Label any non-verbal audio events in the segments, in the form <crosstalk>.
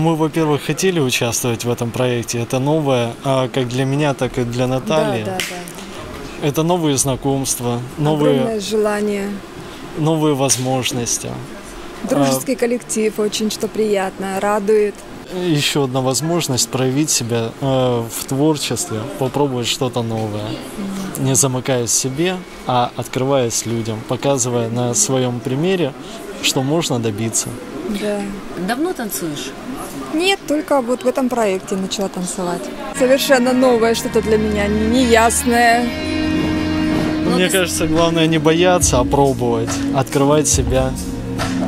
мы, во-первых, хотели участвовать в этом проекте. Это новое, а как для меня, так и для Натальи. Да, да, да. Это новые знакомства, новые, Огромное желание. новые возможности. Дружеский коллектив, очень что приятно, радует. Еще одна возможность проявить себя э, в творчестве, попробовать что-то новое. Не замыкаясь в себе, а открываясь людям, показывая на своем примере, что можно добиться. Да. Давно танцуешь? Нет, только вот в этом проекте начала танцевать. Совершенно новое что-то для меня, неясное. Мне кажется, главное не бояться, а пробовать, открывать себя.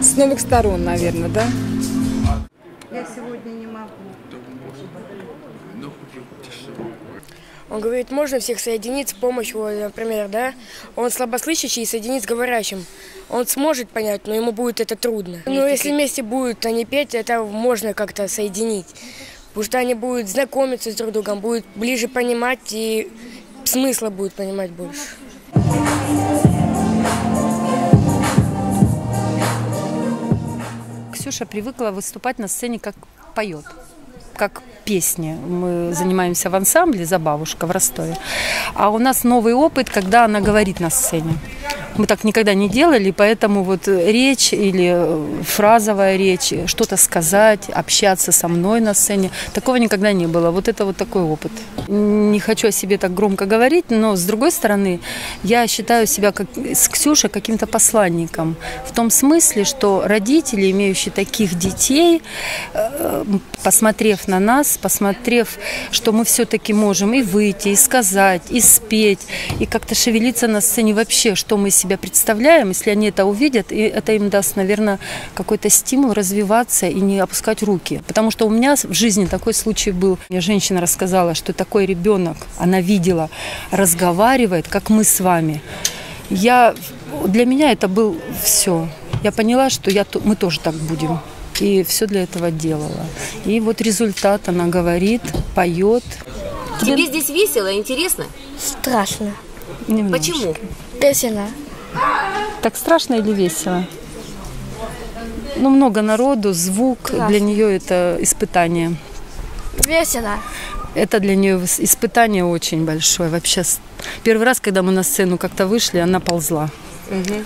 С новых сторон, наверное, да? Он говорит, можно всех соединить с помощью, вот, например, да, он слабослышащий и соединить с говорящим. Он сможет понять, но ему будет это трудно. Но если вместе будут они петь, это можно как-то соединить. Потому что они будут знакомиться с друг другом, будут ближе понимать и смысла будет понимать больше. Ксюша привыкла выступать на сцене как поет, как песни. Мы занимаемся в ансамбле за бабушка в Ростове. А у нас новый опыт, когда она говорит на сцене. Мы так никогда не делали, поэтому вот речь или э, фразовая речь, что-то сказать, общаться со мной на сцене, такого никогда не было. Вот это вот такой опыт. Не хочу о себе так громко говорить, но с другой стороны, я считаю себя как, с Ксюшей каким-то посланником. В том смысле, что родители, имеющие таких детей, э, посмотрев на нас, посмотрев, что мы все-таки можем и выйти, и сказать, и спеть, и как-то шевелиться на сцене вообще, что мы из себя представляем, если они это увидят, и это им даст, наверное, какой-то стимул развиваться и не опускать руки. Потому что у меня в жизни такой случай был. Мне женщина рассказала, что такой ребенок, она видела, разговаривает, как мы с вами. Я, для меня это был все. Я поняла, что я, мы тоже так будем. И все для этого делала. И вот результат, она говорит, поет. Тебе здесь весело, интересно? Страшно. Немножко. Почему? Весело. Так страшно или весело? Ну, много народу, звук, для нее это испытание. Весело. Это для нее испытание очень большое. Вообще, первый раз, когда мы на сцену как-то вышли, она ползла.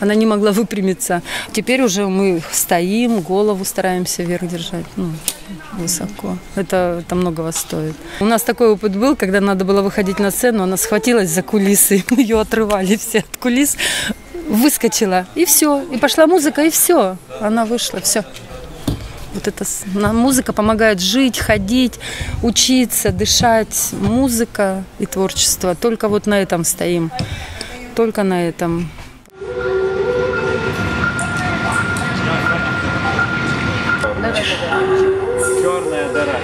Она не могла выпрямиться. Теперь уже мы стоим, голову стараемся вверх держать. Ну, высоко. Это, это многого стоит. У нас такой опыт был, когда надо было выходить на сцену, она схватилась за кулисы, <laughs> мы ее отрывали все от кулис, выскочила, и все. И пошла музыка, и все. Она вышла, все. Вот эта музыка помогает жить, ходить, учиться, дышать. Музыка и творчество. Только вот на этом стоим. Только на этом. Черная дыра.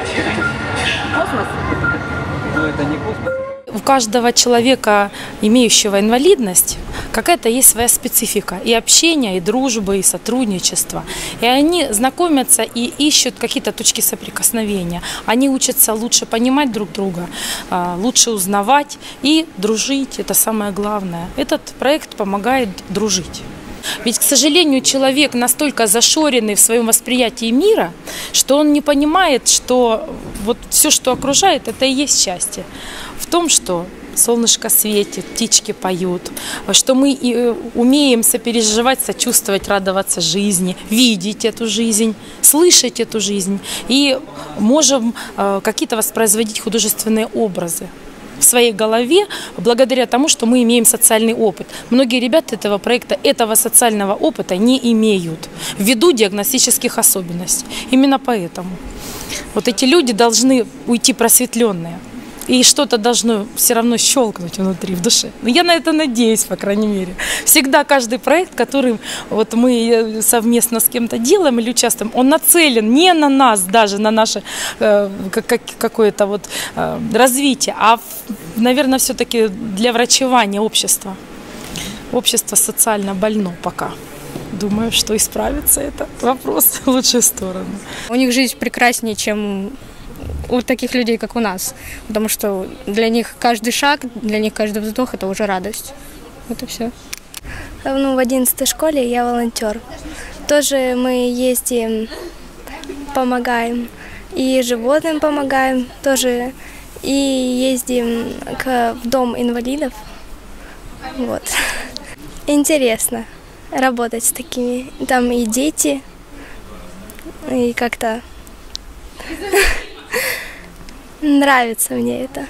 Ну это не космос. У каждого человека, имеющего инвалидность, какая-то есть своя специфика и общения, и дружбы, и сотрудничества. И они знакомятся и ищут какие-то точки соприкосновения. Они учатся лучше понимать друг друга, а, лучше узнавать и дружить. Это самое главное. Этот проект помогает дружить. Ведь, к сожалению, человек настолько зашоренный в своем восприятии мира, что он не понимает, что вот все, что окружает, это и есть счастье. В том, что солнышко светит, птички поют, что мы и, э, умеем сопереживать, сочувствовать, радоваться жизни, видеть эту жизнь, слышать эту жизнь и можем э, какие-то воспроизводить художественные образы своей голове благодаря тому, что мы имеем социальный опыт. Многие ребята этого проекта этого социального опыта не имеют ввиду диагностических особенностей. Именно поэтому вот эти люди должны уйти просветленные. И что-то должно все равно щелкнуть внутри, в душе. Но я на это надеюсь, по крайней мере. Всегда каждый проект, который вот мы э, совместно с кем-то делаем или участвуем, он нацелен не на нас даже, на наше э, как- как- какое-то вот э, развитие, а, наверное, все-таки для врачевания общества. Общество социально больно пока. Думаю, что исправится этот вопрос в лучшую сторону. У них жизнь прекраснее, чем у таких людей, как у нас. Потому что для них каждый шаг, для них каждый вздох – это уже радость. Вот и все. Ну, в 11 школе я волонтер. Тоже мы ездим, помогаем. И животным помогаем тоже. И ездим к, в дом инвалидов. Вот. Интересно работать с такими. Там и дети, и как-то нравится мне это.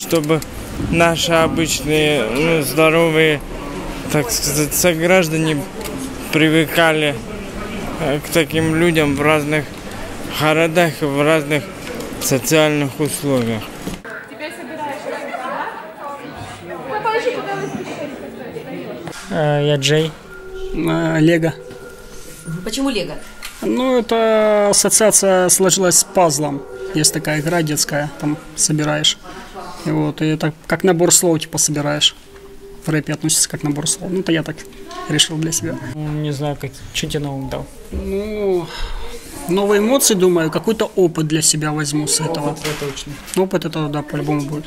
Чтобы наши обычные ну, здоровые, так сказать, сограждане привыкали э, к таким людям в разных городах и в разных социальных условиях. Э, Я Джей. Э, Лего. Почему Лего? Ну, это ассоциация сложилась с пазлом. Есть такая игра детская, там собираешь. И вот, и это как набор слов, типа, собираешь. В рэпе относится как набор слов. Ну, это я так решил для себя. Не знаю, как, что тебе ум дал? Ну, новые эмоции, думаю, какой-то опыт для себя возьму с этого. Опыт, это точно. Опыт это, да, по-любому будет.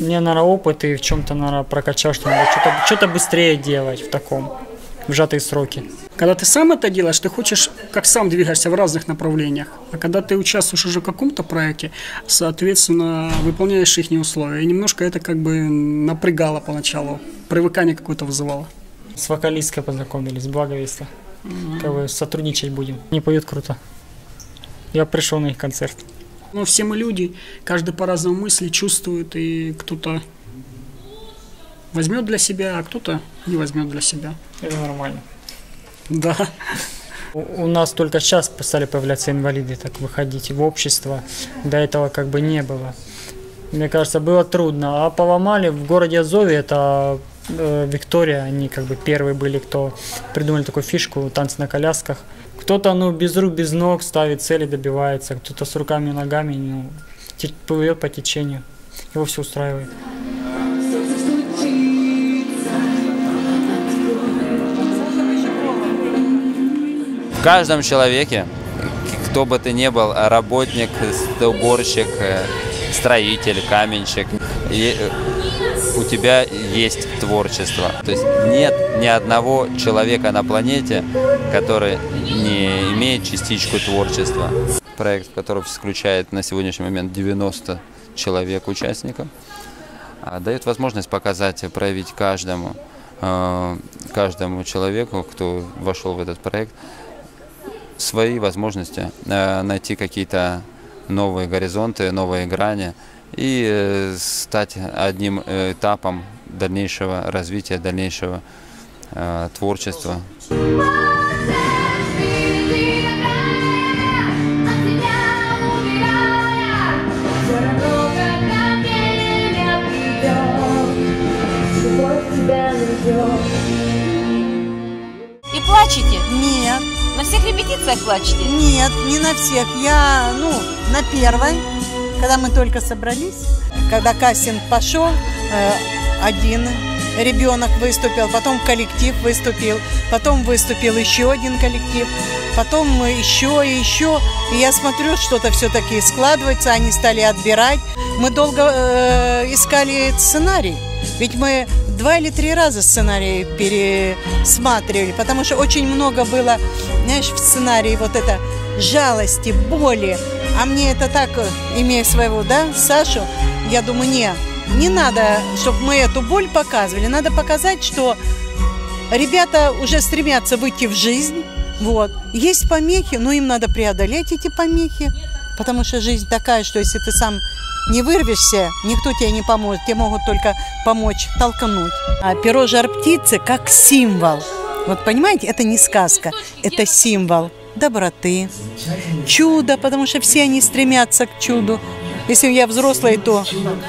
Мне, наверное, опыт и в чем-то, наверное, прокачал, что надо что-то, что-то быстрее делать в таком, в сжатые сроки. Когда ты сам это делаешь, ты хочешь, как сам двигаешься в разных направлениях. А когда ты участвуешь уже в каком-то проекте, соответственно, выполняешь их условия. И немножко это как бы напрягало поначалу, привыкание какое-то вызывало. С вокалисткой познакомились, благовеста. Как бы сотрудничать будем. Они поют круто. Я пришел на их концерт. Но все мы люди, каждый по-разному мысли чувствует, и кто-то возьмет для себя, а кто-то не возьмет для себя. Это нормально. Да. У, нас только сейчас стали появляться инвалиды, так выходить в общество. До этого как бы не было. Мне кажется, было трудно. А поломали в городе Азове, это э, Виктория, они как бы первые были, кто придумали такую фишку, танцы на колясках. Кто-то, ну, без рук, без ног ставит цели, добивается, кто-то с руками и ногами, ну, плывет по течению. Его все устраивает. В каждом человеке, кто бы ты ни был, работник, уборщик, э, строитель, каменщик, и, э, у тебя есть творчество. То есть нет ни одного человека на планете, который не имеет частичку творчества. Проект, который включает на сегодняшний момент 90 человек участников, а, дает возможность показать, проявить каждому, э, каждому человеку, кто вошел в этот проект, свои возможности, э, найти какие-то новые горизонты, новые грани и э, стать одним э, этапом дальнейшего развития, дальнейшего творчества. И плачете? Нет. На всех репетициях плачете? Нет, не на всех. Я, ну, на первой, когда мы только собрались, когда кастинг пошел, э, один ребенок выступил, потом коллектив выступил, потом выступил еще один коллектив, потом еще и еще. И я смотрю, что-то все-таки складывается, они стали отбирать. Мы долго э, искали сценарий, ведь мы два или три раза сценарий пересматривали, потому что очень много было, знаешь, в сценарии вот это жалости, боли. А мне это так, имея своего, да, Сашу, я думаю, не, не надо, чтобы мы эту боль показывали. Надо показать, что ребята уже стремятся выйти в жизнь. Вот. Есть помехи, но им надо преодолеть эти помехи, потому что жизнь такая, что если ты сам не вырвешься, никто тебе не поможет, тебе могут только помочь толкнуть. А перо жар птицы как символ. Вот понимаете, это не сказка, это символ доброты, чуда, потому что все они стремятся к чуду. Если я взрослая, то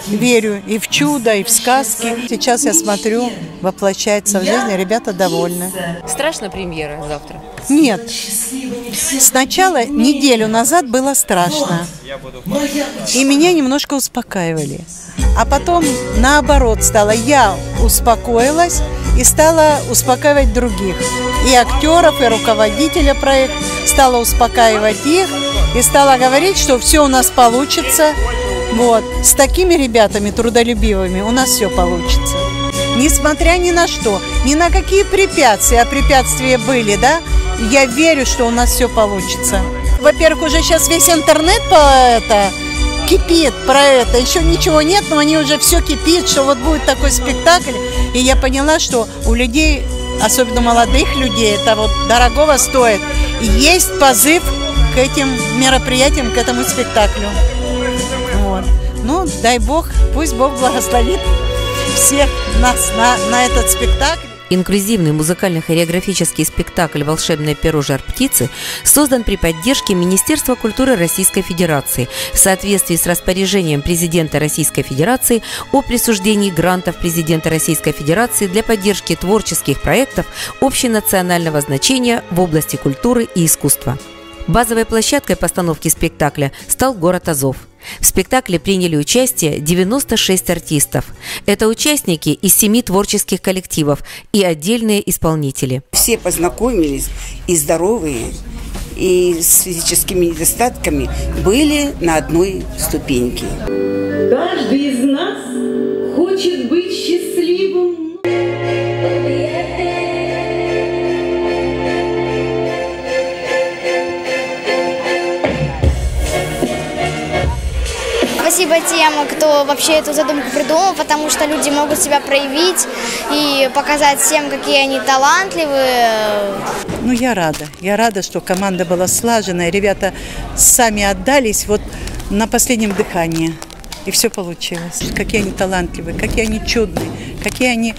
верю и в чудо, и в сказки. Сейчас я смотрю, воплощается в жизни, ребята довольны. Страшно премьера завтра? Нет. Сначала, неделю назад было страшно. И меня немножко успокаивали. А потом, наоборот, стало. Я успокоилась и стала успокаивать других. И актеров, и руководителя проекта. Стала успокаивать их и стала говорить, что все у нас получится. Вот. С такими ребятами трудолюбивыми у нас все получится. несмотря ни на что, ни на какие препятствия, а препятствия были, да, я верю, что у нас все получится. Во-первых, уже сейчас весь интернет по это кипит про это. Еще ничего нет, но они уже все кипит, что вот будет такой спектакль. И я поняла, что у людей, особенно молодых людей, это вот дорогого стоит. Есть позыв к этим мероприятиям, к этому спектаклю. Вот. Ну, дай Бог, пусть Бог благословит всех нас на, на этот спектакль. Инклюзивный музыкально-хореографический спектакль «Волшебное перо жар-птицы» создан при поддержке Министерства культуры Российской Федерации в соответствии с распоряжением президента Российской Федерации о присуждении грантов президента Российской Федерации для поддержки творческих проектов общенационального значения в области культуры и искусства. Базовой площадкой постановки спектакля стал город Азов. В спектакле приняли участие 96 артистов. Это участники из семи творческих коллективов и отдельные исполнители. Все познакомились и здоровые, и с физическими недостатками были на одной ступеньке. Каждый из нас тем, кто вообще эту задумку придумал, потому что люди могут себя проявить и показать всем, какие они талантливые. Ну, я рада. Я рада, что команда была слаженная. Ребята сами отдались вот на последнем дыхании. И все получилось. Какие они талантливые, какие они чудные, какие они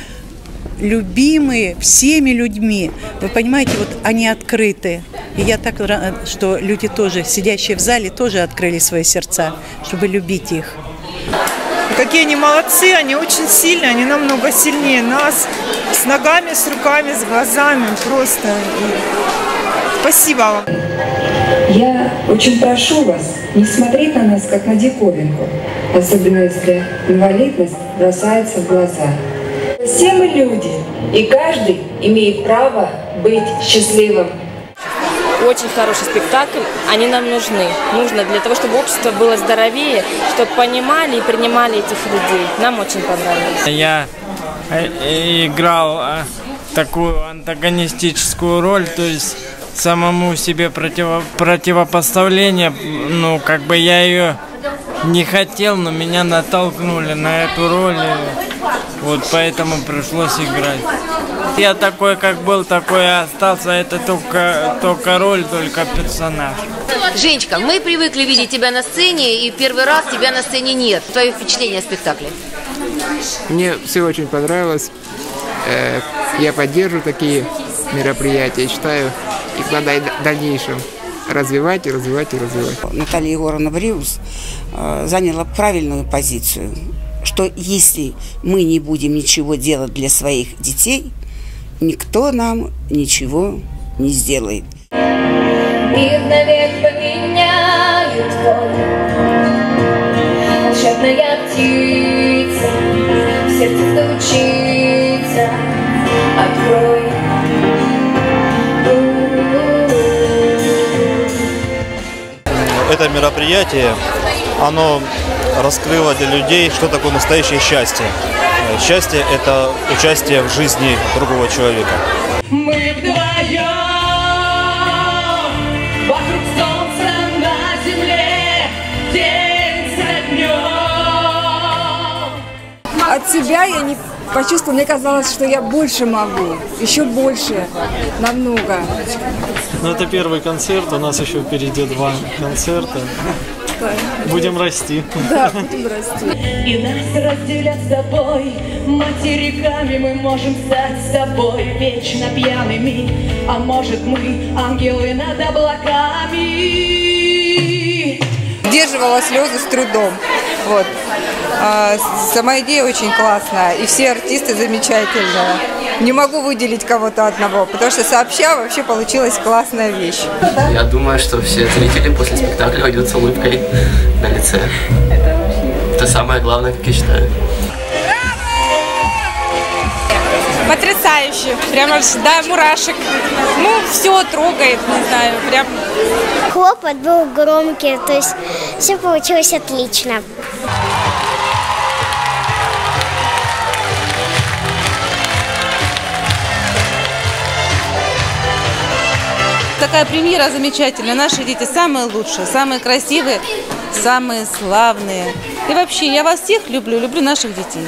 любимые всеми людьми. Вы понимаете, вот они открыты. И я так рада, что люди тоже, сидящие в зале, тоже открыли свои сердца, чтобы любить их. Какие они молодцы, они очень сильные, они намного сильнее нас. С ногами, с руками, с глазами. Просто. И Спасибо вам. Я очень прошу вас не смотреть на нас, как на диковинку, особенно если инвалидность бросается в глаза. Все мы люди, и каждый имеет право быть счастливым. Очень хороший спектакль, они нам нужны. Нужно для того, чтобы общество было здоровее, чтобы понимали и принимали этих людей. Нам очень понравилось. Я э, играл э, такую антагонистическую роль, то есть самому себе противо, противопоставление, ну, как бы я ее не хотел, но меня натолкнули на эту роль, и вот поэтому пришлось играть. Я такой, как был, такой и остался, это только, только роль, только персонаж. Женечка, мы привыкли видеть тебя на сцене, и первый раз тебя на сцене нет. Твое впечатление о спектакле? Мне все очень понравилось. Э, Я поддерживаю такие мероприятия. Считаю, их надо и в дальнейшем развивать и развивать и развивать. Наталья Егоровна Бриус э, заняла правильную позицию, что если мы не будем ничего делать для своих детей, никто нам ничего не сделает. Мир навек поменяют Волшебная птица В сердце стучится Открой это мероприятие, оно раскрыло для людей, что такое настоящее счастье. Э, Счастье – это участие в жизни другого человека. Мы вдвоем Вокруг солнца на земле День за днем От себя я не почувствовала, мне казалось, что я больше могу, еще больше, намного. Ну, это первый концерт, у нас еще впереди два концерта. Будем расти. Да, будем расти. И нас разделят с тобой Материками мы можем стать с тобой Вечно пьяными А может мы ангелы над облаками Сдерживала слезы с трудом. Вот. А, сама идея очень классная, и все артисты замечательные. Не могу выделить кого-то одного, потому что сообща вообще получилась классная вещь. Я думаю, что все зрители после спектакля уйдут с улыбкой на лице. Это самое главное, как я считаю. Потрясающе. Прямо до мурашек. Ну, все трогает, не знаю, прям. Хлопот был громкий, то есть все получилось отлично. Такая премьера замечательная. Наши дети самые лучшие, самые красивые, самые славные. И вообще, я вас всех люблю, люблю наших детей.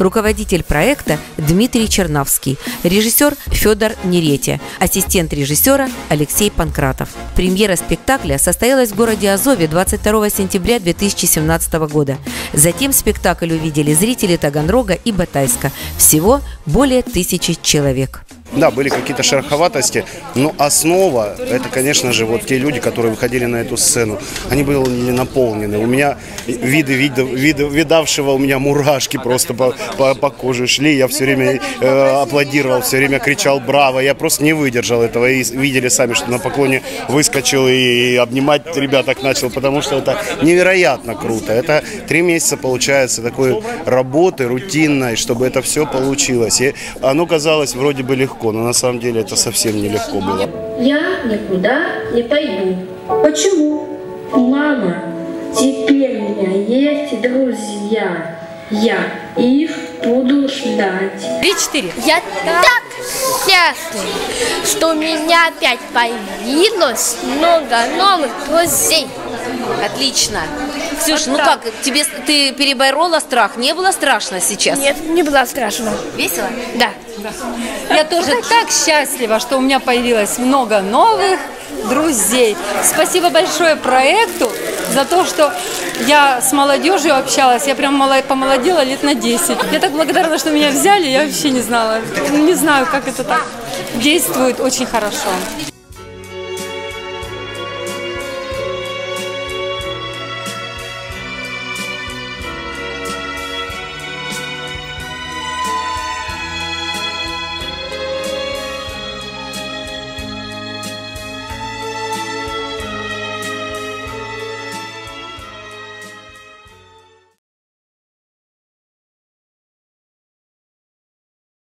Руководитель проекта Дмитрий Чернавский, режиссер Федор Неретя, ассистент режиссера Алексей Панкратов. Премьера спектакля состоялась в городе Азове 22 сентября 2017 года. Затем спектакль увидели зрители Таганрога и Батайска. Всего более тысячи человек. Да, были какие-то шероховатости, но основа, это, конечно же, вот те люди, которые выходили на эту сцену, они были наполнены. У меня виды, виды, виды видавшего у меня мурашки просто по, по, по коже шли. Я все время э, аплодировал, все время кричал «Браво!». Я просто не выдержал этого. И видели сами, что на поклоне выскочил и обнимать ребяток начал, потому что это невероятно круто. Это три месяца, получается, такой работы рутинной, чтобы это все получилось. И оно казалось вроде бы легко, но на самом деле это совсем нелегко было. Я никуда не пойду. Почему? Мама, теперь у меня есть друзья. Я их буду ждать. Три-четыре. Я так счастлив, что у меня опять появилось много новых друзей. Отлично. Ксюш, ну как, тебе ты переборола страх? Не было страшно сейчас? Нет, не было страшно. Весело? Да. Я тоже так счастлива, что у меня появилось много новых друзей. Спасибо большое проекту за то, что я с молодежью общалась. Я прям помолодела лет на 10. Я так благодарна, что меня взяли. Я вообще не знала. Не знаю, как это так действует очень хорошо.